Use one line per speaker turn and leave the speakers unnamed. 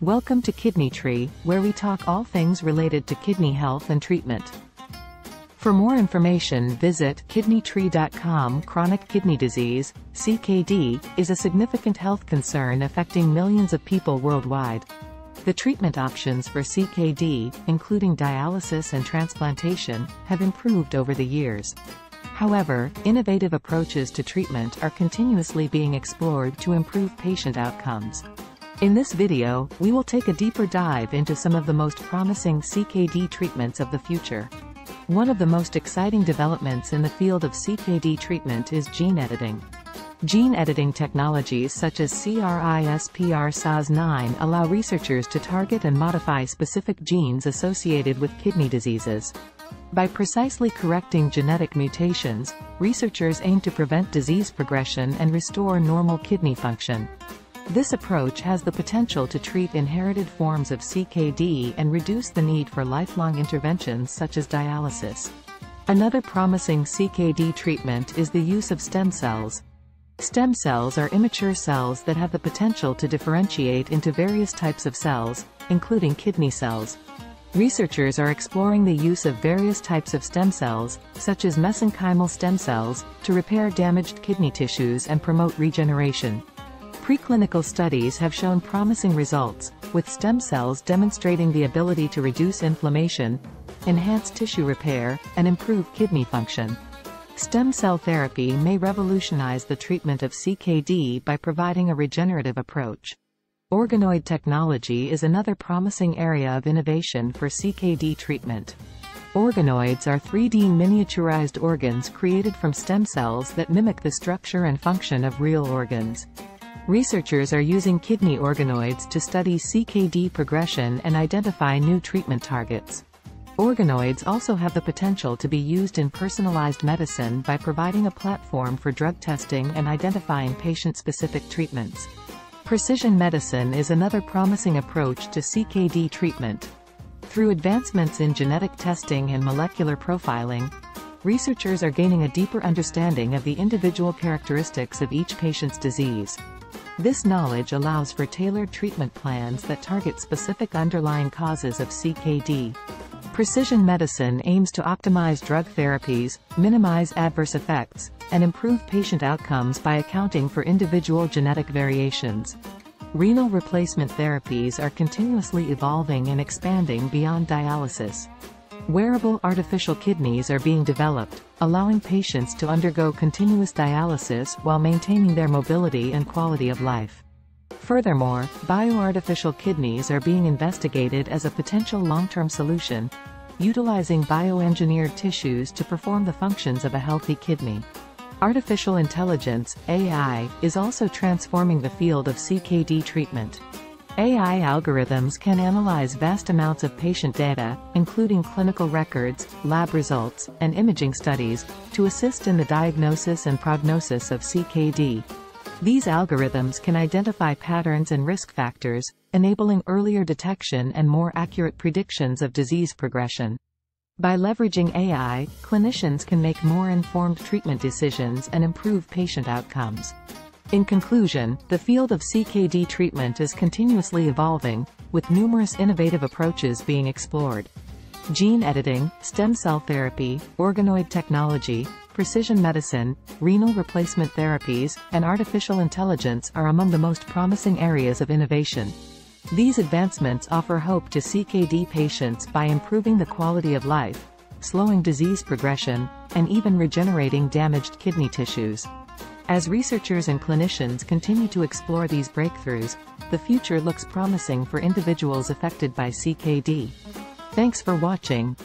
Welcome to Kidney Tree, where we talk all things related to kidney health and treatment. For more information visit kidneytree.com Chronic kidney disease, CKD, is a significant health concern affecting millions of people worldwide. The treatment options for CKD, including dialysis and transplantation, have improved over the years. However, innovative approaches to treatment are continuously being explored to improve patient outcomes. In this video, we will take a deeper dive into some of the most promising CKD treatments of the future. One of the most exciting developments in the field of CKD treatment is gene editing. Gene editing technologies such as CRISPR-Cas9 allow researchers to target and modify specific genes associated with kidney diseases. By precisely correcting genetic mutations, researchers aim to prevent disease progression and restore normal kidney function. This approach has the potential to treat inherited forms of CKD and reduce the need for lifelong interventions such as dialysis. Another promising CKD treatment is the use of stem cells. Stem cells are immature cells that have the potential to differentiate into various types of cells, including kidney cells. Researchers are exploring the use of various types of stem cells, such as mesenchymal stem cells, to repair damaged kidney tissues and promote regeneration. Preclinical studies have shown promising results, with stem cells demonstrating the ability to reduce inflammation, enhance tissue repair, and improve kidney function. Stem cell therapy may revolutionize the treatment of CKD by providing a regenerative approach. Organoid technology is another promising area of innovation for CKD treatment. Organoids are 3D miniaturized organs created from stem cells that mimic the structure and function of real organs. Researchers are using kidney organoids to study CKD progression and identify new treatment targets. Organoids also have the potential to be used in personalized medicine by providing a platform for drug testing and identifying patient-specific treatments. Precision medicine is another promising approach to CKD treatment. Through advancements in genetic testing and molecular profiling, researchers are gaining a deeper understanding of the individual characteristics of each patient's disease. This knowledge allows for tailored treatment plans that target specific underlying causes of CKD. Precision medicine aims to optimize drug therapies, minimize adverse effects, and improve patient outcomes by accounting for individual genetic variations. Renal replacement therapies are continuously evolving and expanding beyond dialysis. Wearable artificial kidneys are being developed, allowing patients to undergo continuous dialysis while maintaining their mobility and quality of life. Furthermore, bioartificial kidneys are being investigated as a potential long-term solution, utilizing bioengineered tissues to perform the functions of a healthy kidney. Artificial intelligence, AI, is also transforming the field of CKD treatment. AI algorithms can analyze vast amounts of patient data, including clinical records, lab results, and imaging studies, to assist in the diagnosis and prognosis of CKD. These algorithms can identify patterns and risk factors, enabling earlier detection and more accurate predictions of disease progression. By leveraging AI, clinicians can make more informed treatment decisions and improve patient outcomes. In conclusion, the field of CKD treatment is continuously evolving, with numerous innovative approaches being explored. Gene editing, stem cell therapy, organoid technology, precision medicine, renal replacement therapies, and artificial intelligence are among the most promising areas of innovation. These advancements offer hope to CKD patients by improving the quality of life, slowing disease progression, and even regenerating damaged kidney tissues. As researchers and clinicians continue to explore these breakthroughs, the future looks promising for individuals affected by CKD. Thanks for watching.